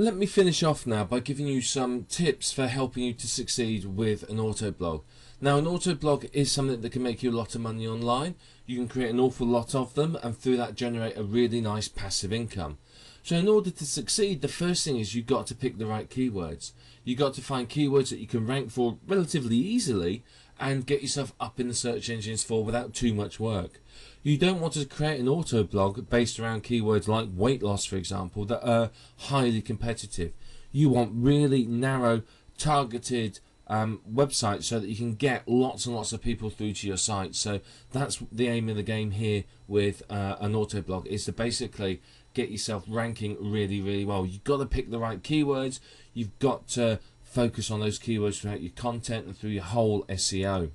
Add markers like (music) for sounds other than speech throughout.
Let me finish off now by giving you some tips for helping you to succeed with an auto blog. Now an auto blog is something that can make you a lot of money online. You can create an awful lot of them and through that generate a really nice passive income. So in order to succeed, the first thing is you've got to pick the right keywords. You've got to find keywords that you can rank for relatively easily and get yourself up in the search engines for without too much work. You don't want to create an auto blog based around keywords like weight loss, for example, that are highly competitive. You want really narrow, targeted um, websites so that you can get lots and lots of people through to your site. So that's the aim of the game here with uh, an auto blog is to basically get yourself ranking really, really well. You've got to pick the right keywords. You've got to focus on those keywords throughout your content and through your whole SEO.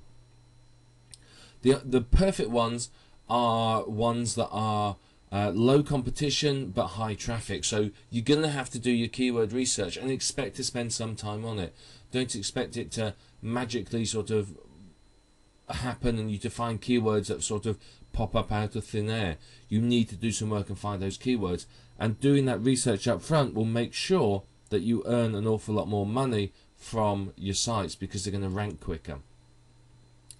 The, the perfect ones are ones that are uh, low competition but high traffic. So you're going to have to do your keyword research and expect to spend some time on it. Don't expect it to magically sort of happen and you to find keywords that sort of pop up out of thin air. You need to do some work and find those keywords. And doing that research up front will make sure that you earn an awful lot more money from your sites because they're going to rank quicker.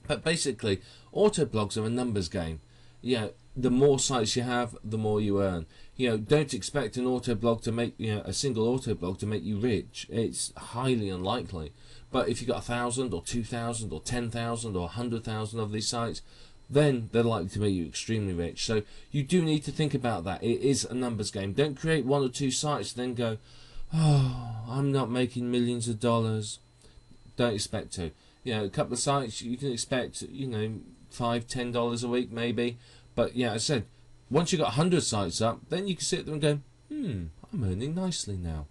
But basically, auto blogs are a numbers game. You know, the more sites you have, the more you earn. You know, don't expect an auto blog to make you know a single auto blog to make you rich. It's highly unlikely. But if you've got a thousand or two thousand or ten thousand or a hundred thousand of these sites, then they're likely to make you extremely rich. So you do need to think about that. It is a numbers game. Don't create one or two sites then go, oh, (sighs) I'm not making millions of dollars. Don't expect to. You know, a couple of sites you can expect, you know, five, ten dollars a week maybe. But yeah, I said, once you've got hundred sites up, then you can sit there and go, hmm, I'm earning nicely now.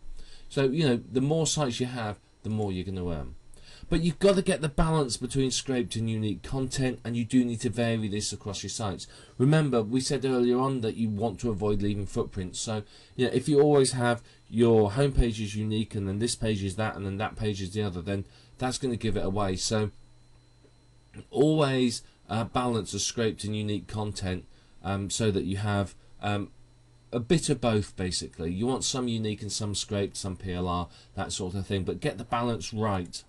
So, you know, the more sites you have, the more you're going to earn. But you've got to get the balance between scraped and unique content, and you do need to vary this across your sites. Remember, we said earlier on that you want to avoid leaving footprints. So, know, if you always have your homepage is unique, and then this page is that, and then that page is the other, then that's going to give it away. So, always uh, balance the scraped and unique content um, so that you have um, a bit of both basically. You want some unique and some scraped, some PLR, that sort of thing, but get the balance right.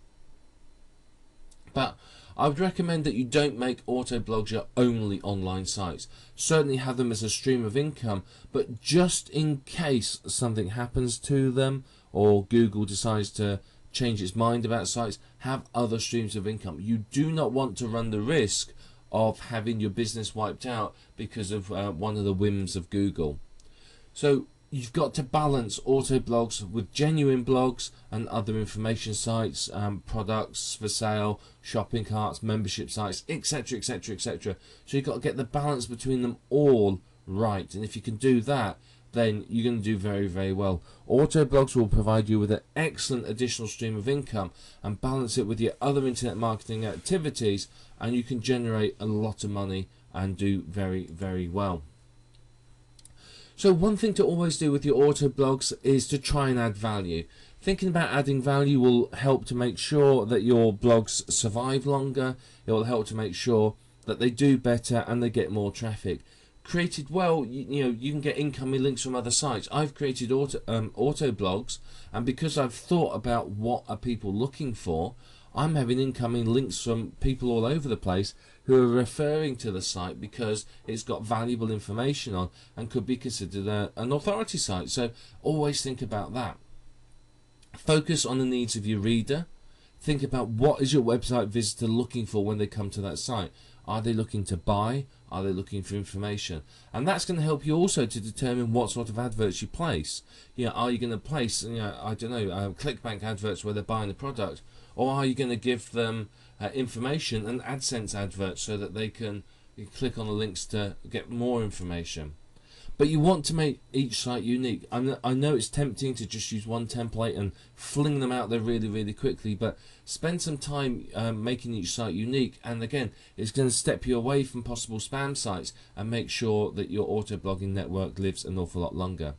But I would recommend that you don't make auto blogs your only online sites. Certainly have them as a stream of income, but just in case something happens to them or Google decides to change its mind about sites, have other streams of income. You do not want to run the risk of having your business wiped out because of uh, one of the whims of Google. So you've got to balance auto blogs with genuine blogs and other information sites, um, products for sale, shopping carts, membership sites, etc., etc., etc. So you've got to get the balance between them all right. And if you can do that, then you're going to do very, very well. Auto blogs will provide you with an excellent additional stream of income and balance it with your other internet marketing activities, and you can generate a lot of money and do very, very well. So one thing to always do with your auto blogs is to try and add value. Thinking about adding value will help to make sure that your blogs survive longer. It will help to make sure that they do better and they get more traffic. Created well, you, you know, you can get incoming links from other sites. I've created auto, um, auto blogs, and because I've thought about what are people looking for, I'm having incoming links from people all over the place who are referring to the site because it's got valuable information on and could be considered a, an authority site. So always think about that. Focus on the needs of your reader. Think about what is your website visitor looking for when they come to that site. Are they looking to buy? Are they looking for information? And that's going to help you also to determine what sort of adverts you place. You know, are you going to place, you know, I don't know, uh, ClickBank adverts where they're buying the product, or are you going to give them uh, information and AdSense adverts so that they can click on the links to get more information. But you want to make each site unique. I know it's tempting to just use one template and fling them out there really, really quickly, but spend some time um, making each site unique. And again, it's going to step you away from possible spam sites and make sure that your auto blogging network lives an awful lot longer.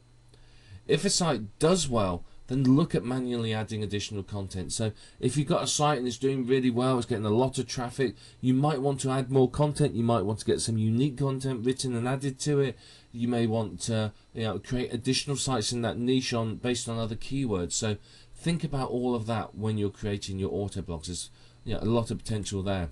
If a site does well, then look at manually adding additional content. So if you've got a site and it's doing really well, it's getting a lot of traffic, you might want to add more content. You might want to get some unique content written and added to it. You may want to you know create additional sites in that niche on based on other keywords. So think about all of that when you're creating your auto blogs. There's you know, a lot of potential there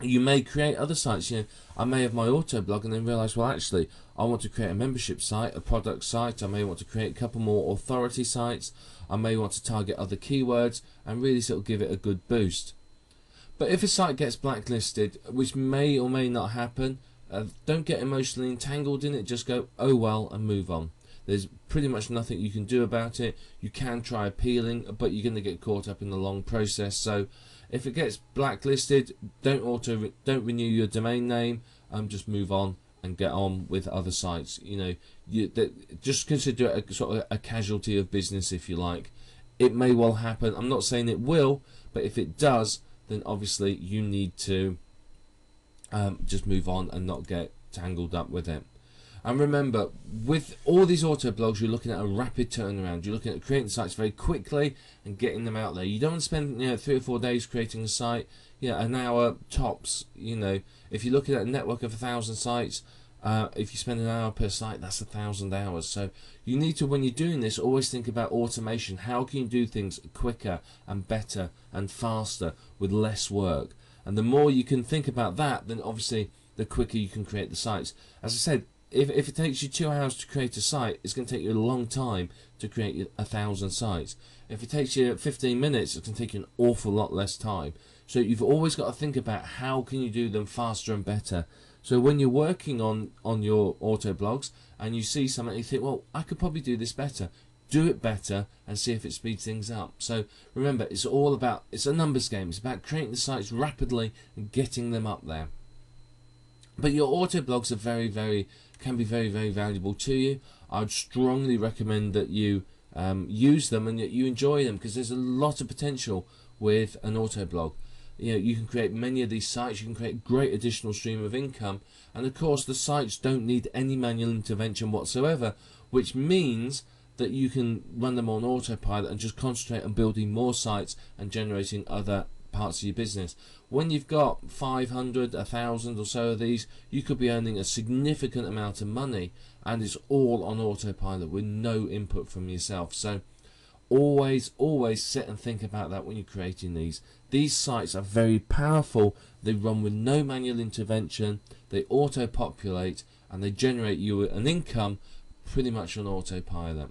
you may create other sites. You know, I may have my auto blog and then realize, well, actually, I want to create a membership site, a product site. I may want to create a couple more authority sites. I may want to target other keywords and really sort of give it a good boost. But if a site gets blacklisted, which may or may not happen, uh, don't get emotionally entangled in it. Just go, oh well, and move on. There's pretty much nothing you can do about it. You can try appealing, but you're going to get caught up in the long process. So if it gets blacklisted, don't auto don't renew your domain name. Um, just move on and get on with other sites. You know, you that, just consider it a sort of a casualty of business, if you like. It may well happen. I'm not saying it will, but if it does, then obviously you need to um, just move on and not get tangled up with it. And remember, with all these auto blogs, you're looking at a rapid turnaround. You're looking at creating sites very quickly and getting them out there. You don't want to spend you know three or four days creating a site. You know, an hour tops. You know, if you're looking at a network of a thousand sites, uh, if you spend an hour per site, that's a thousand hours. So you need to, when you're doing this, always think about automation. How can you do things quicker and better and faster with less work? And the more you can think about that, then obviously the quicker you can create the sites. As I said, if, if it takes you two hours to create a site, it's going to take you a long time to create a thousand sites. If it takes you 15 minutes, going to take you an awful lot less time. So you've always got to think about how can you do them faster and better. So when you're working on, on your auto blogs and you see something, you think, well, I could probably do this better. Do it better and see if it speeds things up. So remember, it's all about, it's a numbers game. It's about creating the sites rapidly and getting them up there. But your auto blogs are very, very can be very, very valuable to you. I'd strongly recommend that you um, use them and that you enjoy them because there's a lot of potential with an auto blog. You know, you can create many of these sites. You can create great additional stream of income, and of course, the sites don't need any manual intervention whatsoever, which means that you can run them on autopilot and just concentrate on building more sites and generating other parts of your business. When you've got 500, 1,000 or so of these, you could be earning a significant amount of money and it's all on autopilot with no input from yourself. So always, always sit and think about that when you're creating these. These sites are very powerful. They run with no manual intervention. They auto-populate and they generate you an income pretty much on autopilot.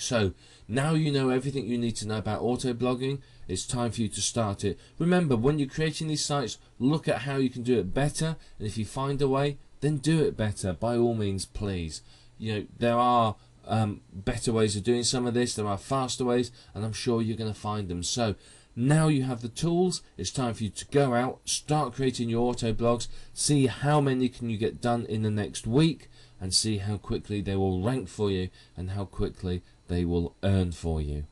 So now you know everything you need to know about auto blogging. It's time for you to start it. Remember, when you're creating these sites, look at how you can do it better. And if you find a way, then do it better. By all means, please. You know, there are um, better ways of doing some of this. There are faster ways, and I'm sure you're going to find them. So now you have the tools. It's time for you to go out, start creating your auto blogs, see how many can you get done in the next week, and see how quickly they will rank for you and how quickly they will earn for you.